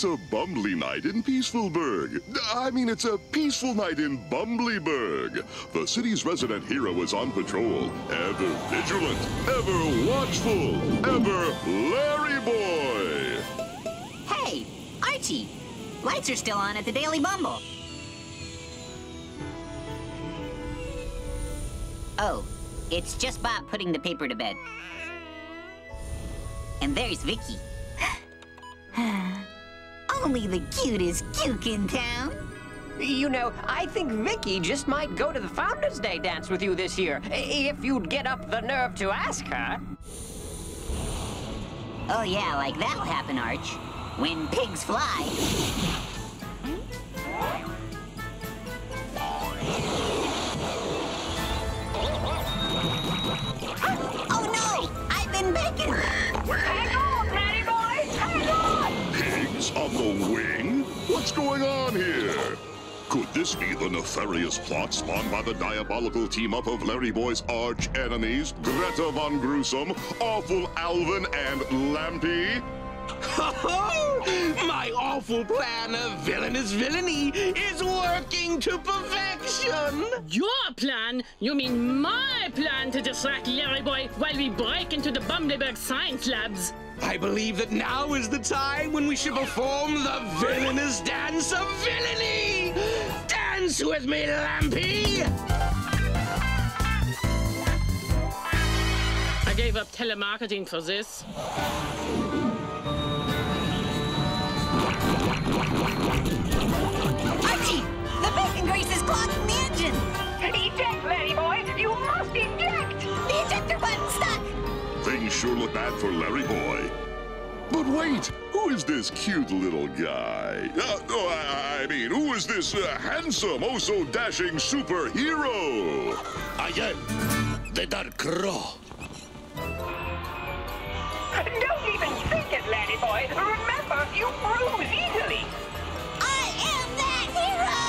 It's a bumbly night in Peacefulburg. I mean, it's a peaceful night in Bumblyburg. The city's resident hero is on patrol, ever vigilant, ever watchful, ever Larry Boy. Hey, Archie! Lights are still on at the Daily Bumble. Oh, it's just Bob putting the paper to bed. And there's Vicky. Only the cutest cuke in town. You know, I think Vicky just might go to the Founders Day dance with you this year, if you'd get up the nerve to ask her. Oh yeah, like that'll happen, Arch. When pigs fly. This be the nefarious plot spawned by the diabolical team-up of Larry Boy's arch enemies, Greta Von Gruesome, Awful Alvin, and Lampy? Ho ho! My awful plan of villainous villainy is working to perfection! Your plan? You mean my plan to distract Larry Boy while we break into the Bumblyburg science labs? I believe that now is the time when we should perform the villainous dance of villainy! Dance with me, Lampy! I gave up telemarketing for this. Archie! The bacon grease is clogging the engine! Eject, Larry boy! You must eject! The ejector button's stuck! Things sure look bad for Larry Boy. But wait, who is this cute little guy? Uh, oh, I, I mean, who is this uh, handsome, oh so dashing superhero? I am the Dark Crow. Don't even think it, Larry boy! Remember, you bruise easily! I am that hero!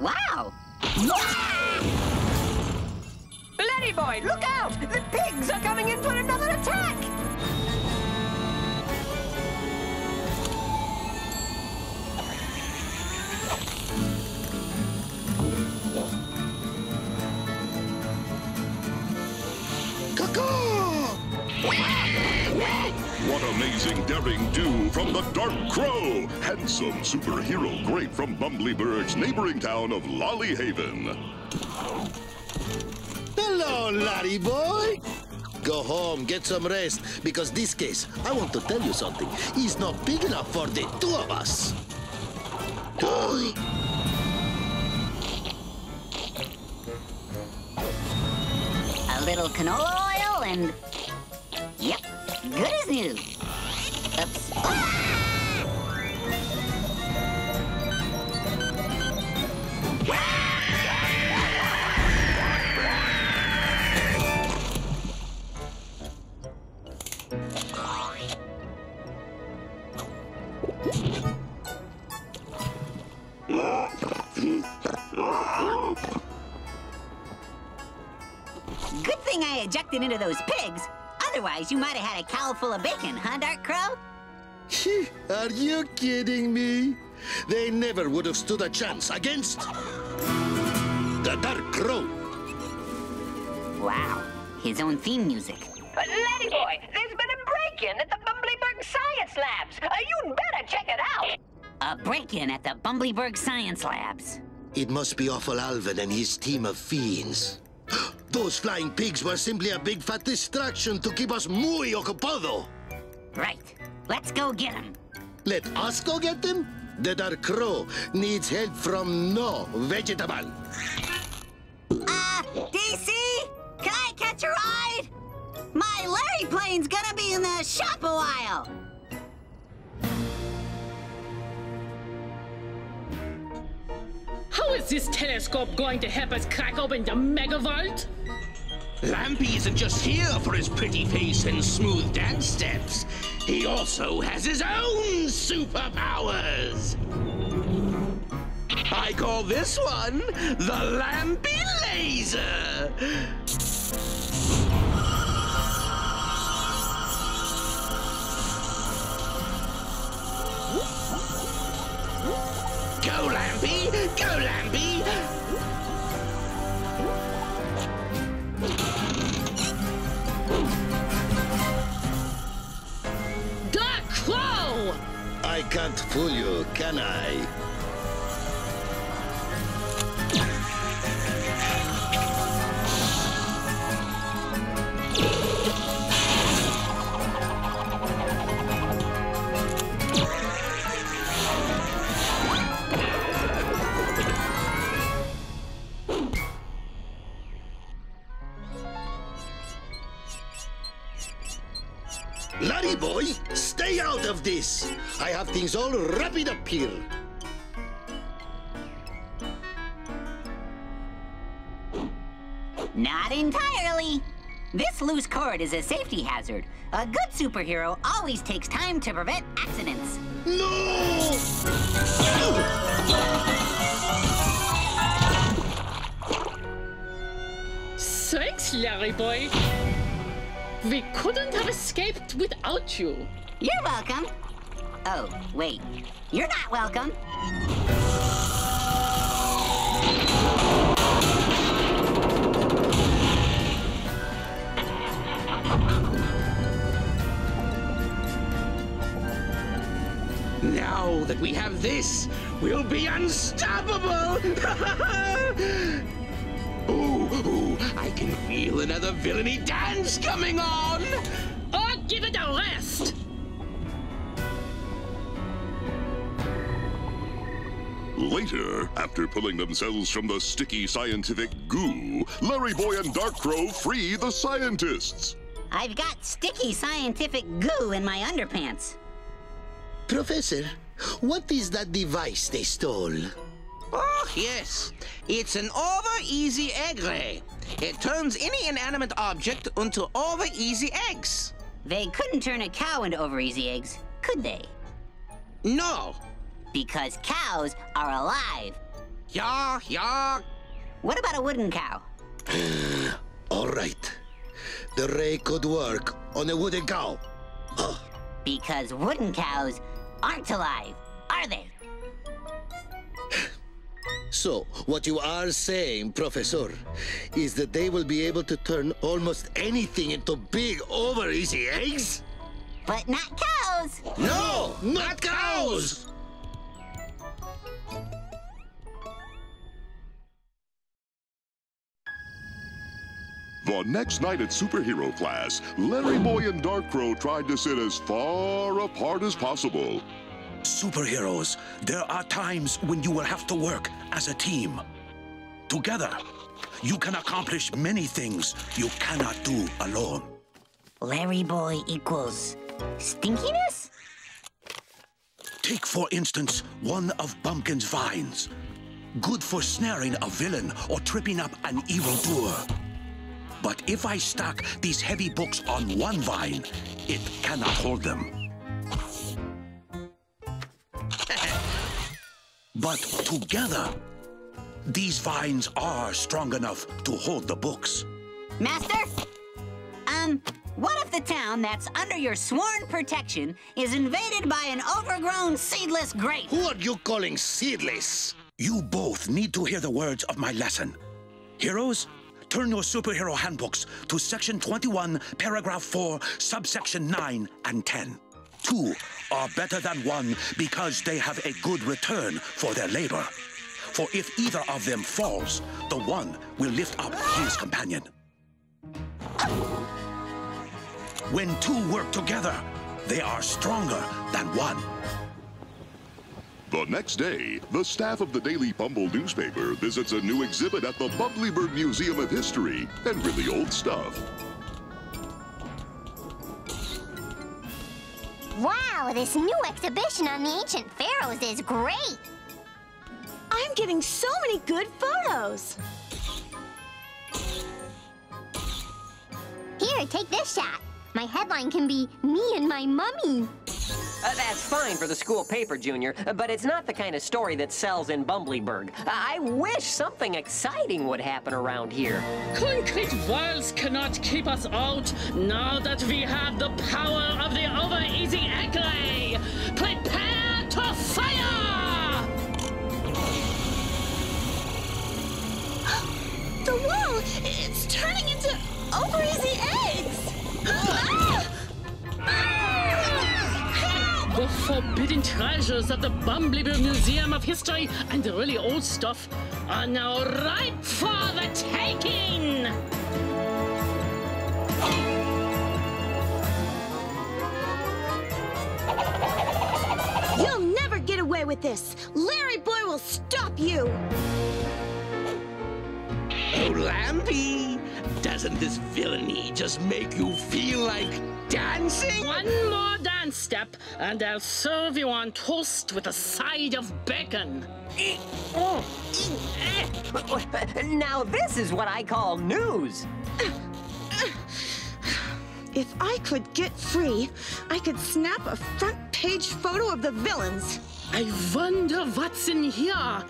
wow! Larry boy, look out! The pigs are coming in for another attack! What amazing daring do from the Dark Crow! Handsome superhero great from Bumblyburg's neighboring town of Lollyhaven. Larry boy. Go home, get some rest, because this case, I want to tell you something, is not big enough for the two of us. A little canola oil and... Yep, good as new. Oops. Ah! Good thing I ejected into those pigs. Otherwise, you might have had a cow full of bacon, huh, Dark Crow? Are you kidding me? They never would have stood a chance against the Dark Crow. Wow, his own theme music. Uh, Larry boy, there's been a break-in at the Bumblyburg Science Labs! Uh, you'd better check it out! A break-in at the Bumblyburg Science Labs. It must be Awful Alvin and his team of fiends. Those flying pigs were simply a big fat distraction to keep us muy ocupado. Right, let's go get them. Let us go get them? The Dark Crow needs help from no vegetable. Uh, DC? Can I catch a ride? My Larry plane's gonna be in the shop a while. How is this telescope going to help us crack open the megavault? Lampy isn't just here for his pretty face and smooth dance steps. He also has his own superpowers. I call this one the Lampy Laser. Go, Lampy! Dark Crow! I can't fool you, can I? Things all wrapped up here. Not entirely. This loose cord is a safety hazard. A good superhero always takes time to prevent accidents. No! Thanks, Larry boy. We couldn't have escaped without you. You're welcome. Oh, wait. You're not welcome. Now that we have this, we'll be unstoppable! ooh, ooh, I can feel another villainy dance coming on! Or give it a rest. Later, after pulling themselves from the sticky scientific goo, Larry Boy and Dark Crow free the scientists. I've got sticky scientific goo in my underpants. Professor, what is that device they stole? Oh, yes. It's an over-easy egg ray. It turns any inanimate object into over-easy eggs. They couldn't turn a cow into over easy eggs, could they? No. Because cows are alive. Yeah, yeah. What about a wooden cow? All right. The ray could work on a wooden cow. Because wooden cows aren't alive, are they? So, what you are saying, Professor, is that they will be able to turn almost anything into big, over easy eggs? But not cows! No, not cows! The next night at superhero class, Larry Boy and Dark Crow tried to sit as far apart as possible. Superheroes, there are times when you will have to work as a team. Together, you can accomplish many things you cannot do alone. Larry Boy equals stinkiness? Take, for instance, one of Bumpkin's vines. Good for snaring a villain or tripping up an evildoer. But if I stack these heavy books on one vine, it cannot hold them. but together, these vines are strong enough to hold the books. Master? Um, what if the town that's under your sworn protection is invaded by an overgrown seedless grape? Who are you calling seedless? You both need to hear the words of my lesson. Heroes, turn your superhero handbooks to section 21, paragraph 4, subsection 9 and 10. Two are better than one because they have a good return for their labor. For if either of them falls, the one will lift up his companion. When two work together, they are stronger than one. The next day, the staff of the Daily Bumble newspaper visits a new exhibit at the Bumblyburg Museum of History and really old stuff. Wow, this new exhibition on the ancient pharaohs is great. I'm getting so many good photos. Here, take this shot. My headline can be me and my mummy. Uh, that's fine for the school paper, Junior, but it's not the kind of story that sells in Bumblyburg. I wish something exciting would happen around here. Concrete walls cannot keep us out now that we have the power of the over easy treasures of the Bumblyburg Museum of History and the really old stuff are now ripe for the taking! You'll never get away with this. Larry Boy will stop you. Oh, Lampy, doesn't this villainy just make you feel like dancing? One more dance step, and I'll serve you on toast with a side of bacon. Now this is what I call news. If I could get free, I could snap a front page photo of the villains. I wonder what's in here.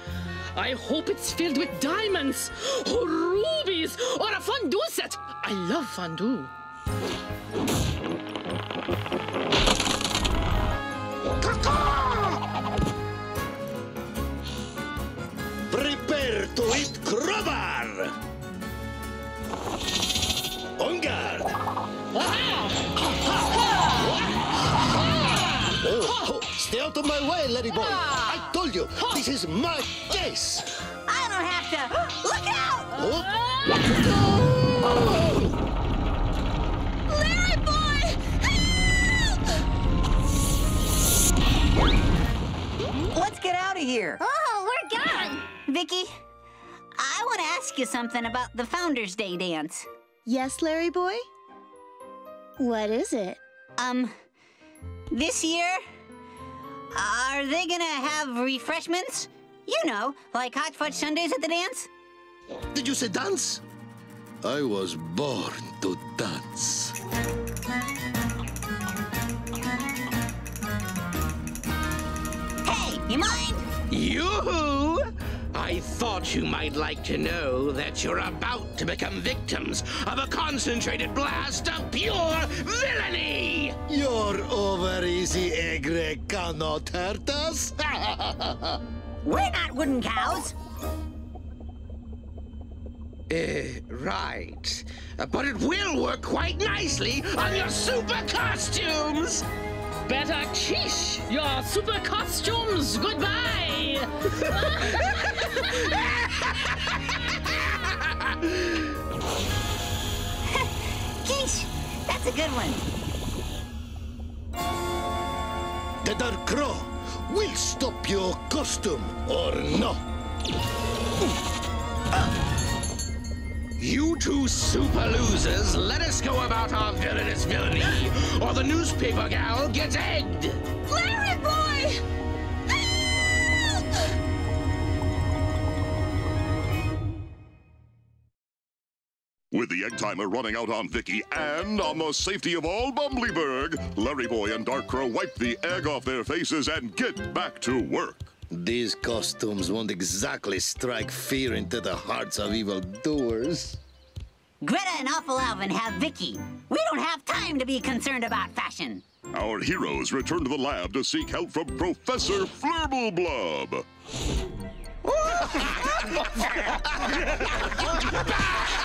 I hope it's filled with diamonds, or rubies, or a fondue set. I love fondue. Stay out of my way, Larry boy! I told you, this is my case! I don't have to. Look out! Larry Boy! help! Let's get out of here. Oh, we're gone. Vicky, I want to ask you something about the Founders Day dance. Yes, Larry Boy? What is it? Um, this year, are they gonna have refreshments? You know, like hot fudge sundaes at the dance? Did you say dance? I was born to dance. Hey, you mind? Yoo-hoo! I thought you might like to know that you're about to become victims of a concentrated blast of pure villainy! Your over easy egg cannot hurt us. We're not wooden cows. Uh, right. Uh, but it will work quite nicely on your super costumes! Better quiche your super costumes. Goodbye. Geesh, that's a good one. The Dark Crow will stop your costume, or no. You two super losers, let us go about our villainous villainy, or the newspaper gal gets egged! The egg timer running out on Vicky and on the safety of all Bumblyburg, Larry Boy and Dark Crow wipe the egg off their faces and get back to work. These costumes won't exactly strike fear into the hearts of evildoers. Greta and Awful Alvin have Vicky. We don't have time to be concerned about fashion. Our heroes return to the lab to seek help from Professor Flurblblub.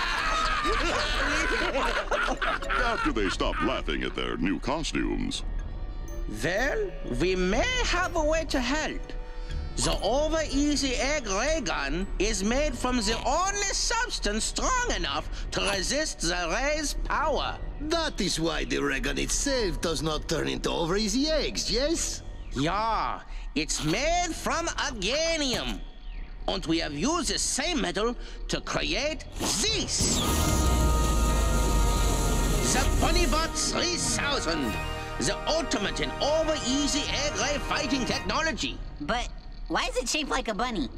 After they stop laughing at their new costumes. Well, we may have a way to help. The over easy egg ray gun is made from the only substance strong enough to resist the ray's power. That is why the ray gun itself does not turn into over easy eggs, yes? Yeah, it's made from aganium. And we have used the same metal to create this. The Bunnybot 3000. The ultimate in over easy egg ray fighting technology. But why is it shaped like a bunny?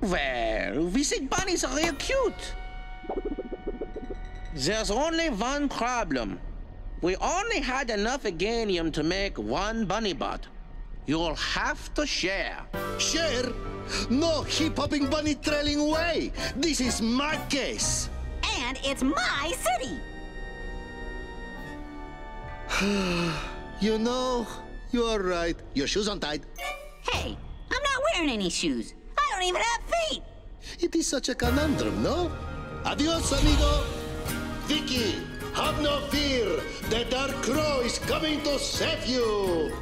Well, we think bunnies are real cute. There's only one problem. We only had enough aganium to make one bunny bot. You'll have to share. Share? No hip-hopping bunny trailing way! This is my case. And it's my city. You know, you're right. Your shoes untied. Hey, I'm not wearing any shoes. I don't even have feet. It is such a conundrum, no? Adios, amigo. Vicky, have no fear. The Dark Crow is coming to save you.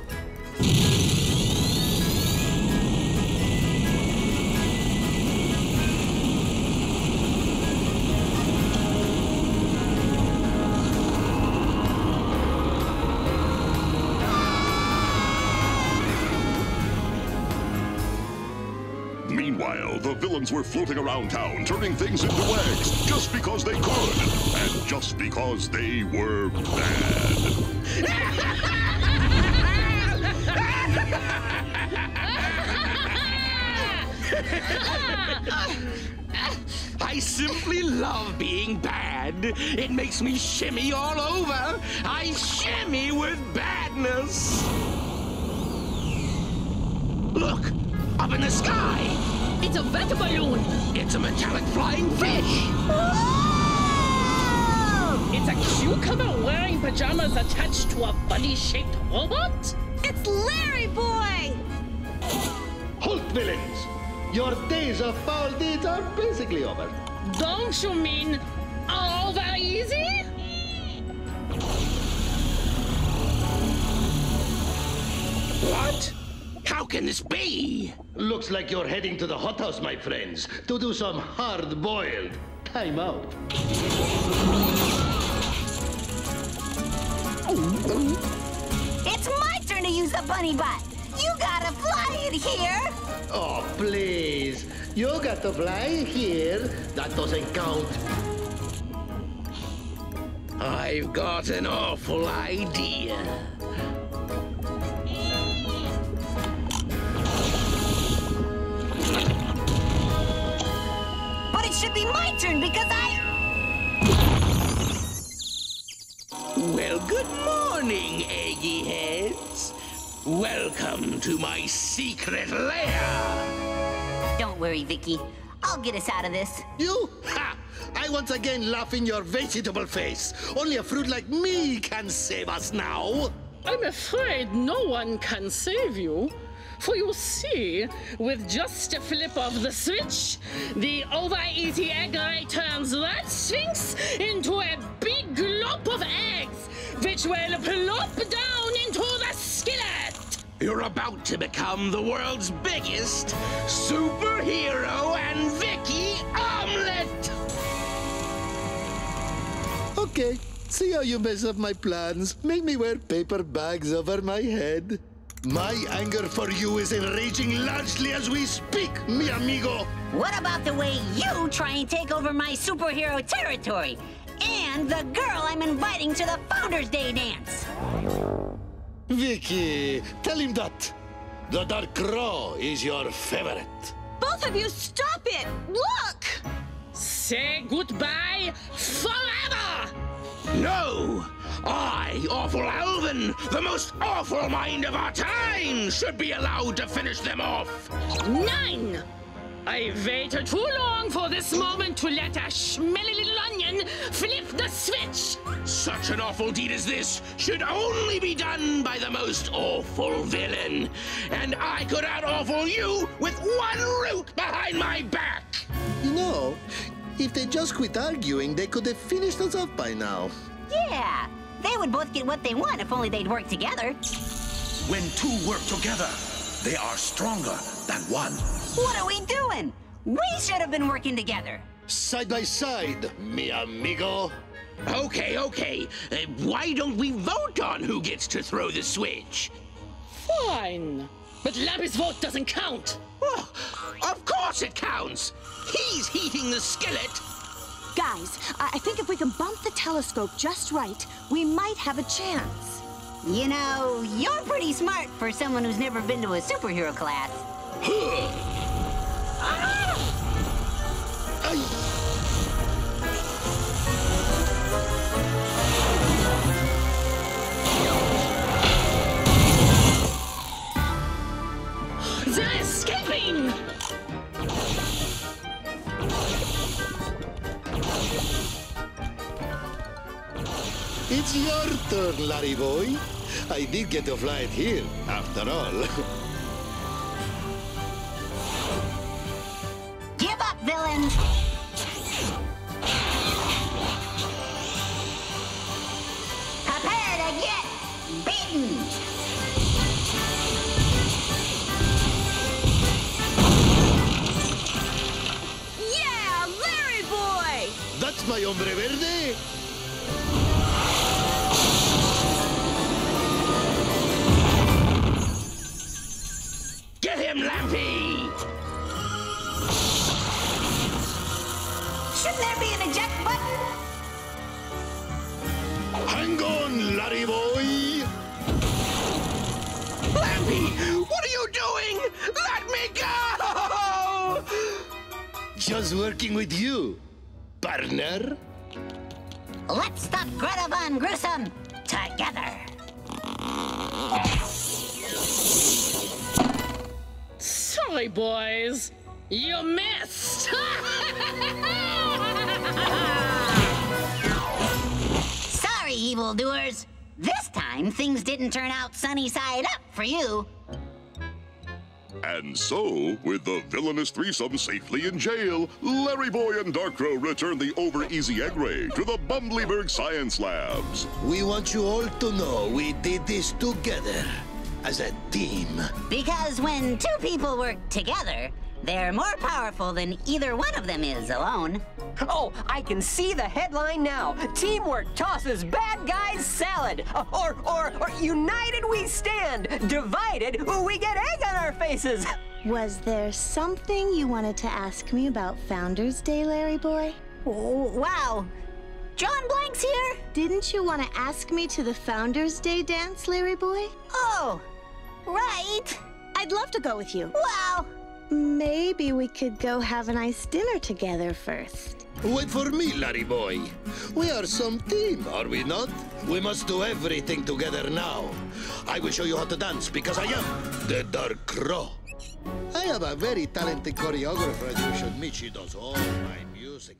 Meanwhile, the villains were floating around town, turning things into wags, just because they could, and just because they were bad. I simply love being bad. It makes me shimmy all over. I shimmy with badness. Look, up in the sky. It's a weather balloon. It's a metallic flying fish. It's a cucumber wearing pajamas attached to a bunny-shaped robot? It's Larry Boy! Halt, villains! Your days of foul deeds are basically over. Don't you mean over easy? What? How can this be? Looks like you're heading to the hothouse, my friends, to do some hard-boiled time out. It's my turn to use the bunny butt. You gotta fly it here. Oh, please. You got to fly here. That doesn't count. I've got an awful idea. It should be my turn because I. Well, good morning, eggy heads. Welcome to my secret lair. Don't worry, Vicky. I'll get us out of this. You? Ha! I once again laugh in your vegetable face. Only a fruit like me can save us now. I'm afraid no one can save you. For you see, with just a flip of the switch, the over-easy egg ray turns that sphinx into a big glop of eggs, which will plop down into the skillet. You're about to become the world's biggest superhero and Vicky omelet. Okay, see how you mess up my plans. Make me wear paper bags over my head. My anger for you is enraging largely as we speak, mi amigo. What about the way you try and take over my superhero territory? And the girl I'm inviting to the Founders Day dance. Vicky, tell him that. The Dark Crow is your favorite. Both of you, stop it! Look! Say goodbye forever! No! I, Awful Alvin, the most awful mind of our time, should be allowed to finish them off. Nine! I waited too long for this moment to let a smelly little onion flip the switch. Such an awful deed as this should only be done by the most awful villain. And I could out-awful you with one root behind my back. You know, if they just quit arguing, they could have finished us off by now. Yeah, they would both get what they want if only they'd work together. When two work together, they are stronger than one. What are we doing? We should have been working together. Side by side, mi amigo. Okay, okay. Uh, why don't we vote on who gets to throw the switch? Fine. But Lampy's vote doesn't count. Oh, of course it counts. He's heating the skillet. Guys, I I think if we can bump the telescope just right, we might have a chance. You know, you're pretty smart for someone who's never been to a superhero class. They're escaping! It's your turn, Larry boy. I did get to flight here, after all. Give up, villains! Prepare to get beaten! Yeah, Larry Boy! That's my hombre verde. You missed. Sorry, evildoers. This time, things didn't turn out sunny side up for you. And so, with the villainous threesome safely in jail, Larry Boy and Darkrow return the over easy egg ray to the Bumblyburg Science Labs. We want you all to know we did this together as a team. Because when two people work together, they're more powerful than either one of them is alone. Oh, I can see the headline now. Teamwork tosses bad guys salad. Uh, Or, or, or united we stand. Divided we get egg on our faces. Was there something you wanted to ask me about Founders Day, Larry Boy? Oh, wow. John Blank's here? Didn't you want to ask me to the Founders Day dance, Larry Boy? Oh, right. I'd love to go with you. Wow. Maybe we could go have a nice dinner together first. Wait for me, Larry boy. We are some team, are we not? We must do everything together now. I will show you how to dance because I am the Dark Crow. I have a very talented choreographer you should meet. She does all my music.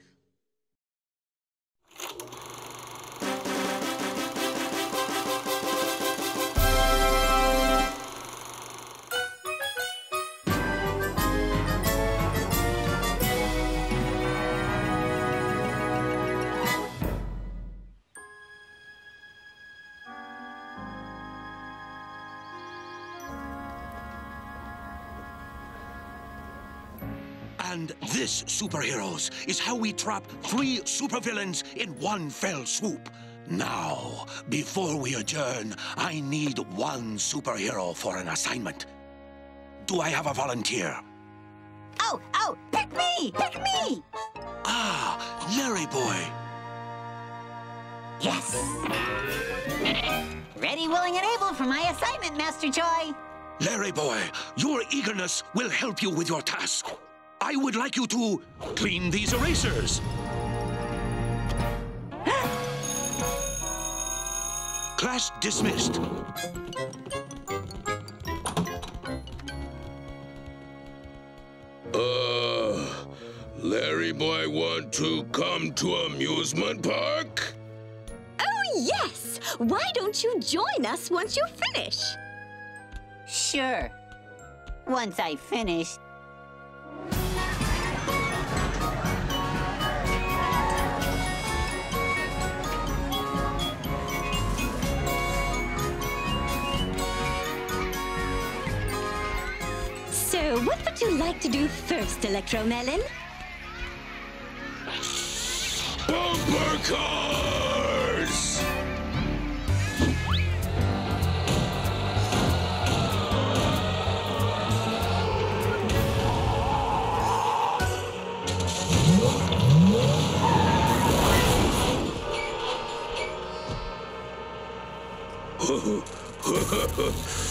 Superheroes, is how we trap three supervillains in one fell swoop. Now, before we adjourn, I need one superhero for an assignment. Do I have a volunteer? Oh, oh, pick me! Pick me! Ah, Larry Boy. Yes. Ready, willing, and able for my assignment, Master Choi. Larry Boy, your eagerness will help you with your task. I would like you to clean these erasers. Class dismissed. Uh, Larry Boy want to come to amusement park? Oh, yes! Why don't you join us once you finish? Sure. Once I finish. So, what would you like to do first, Electromelon? Bumper cars!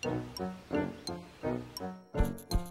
Thank you.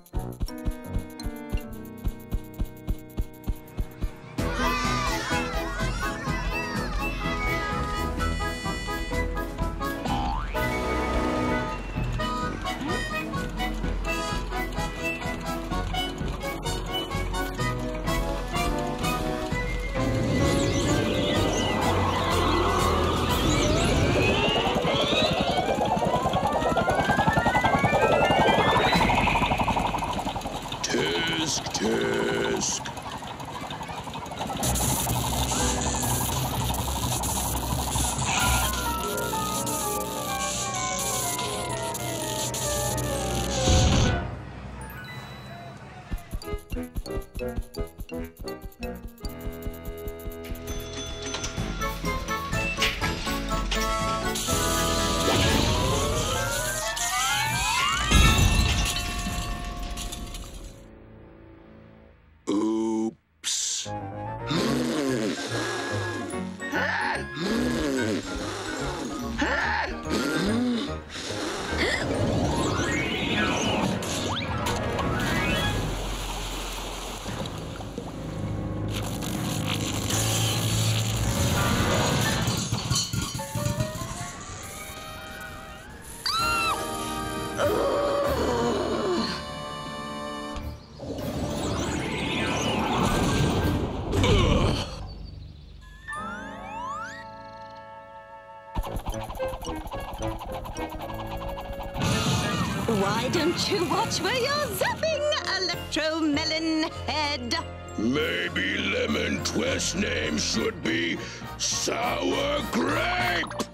Don't you watch where you're zapping, Electro Melon Head? Maybe Lemon Twist's name should be Sour Grape.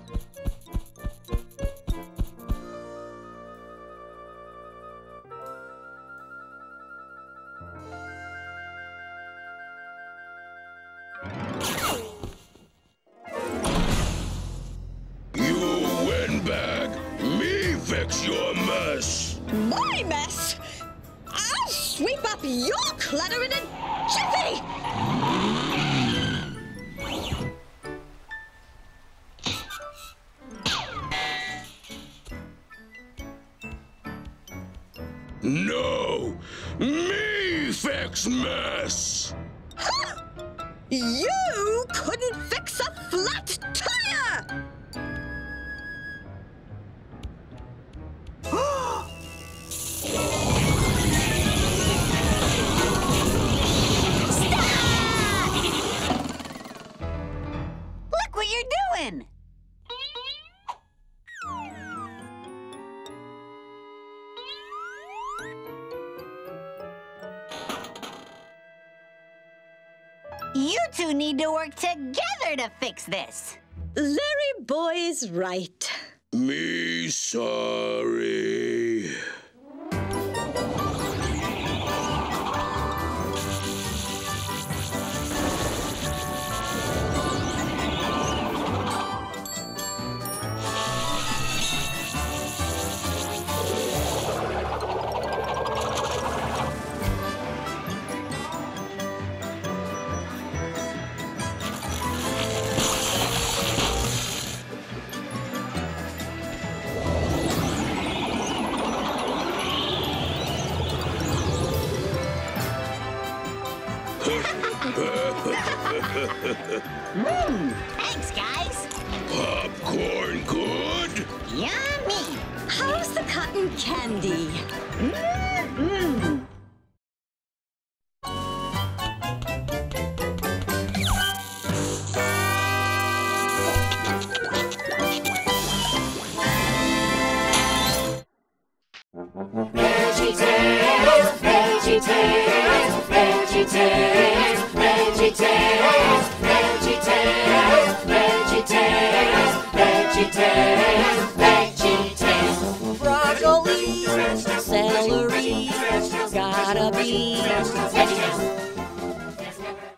Work together to fix this. Larry Boy's right. Me sorry. Hmm. Thanks, guys. Popcorn good? Yummy. How's the cotton candy?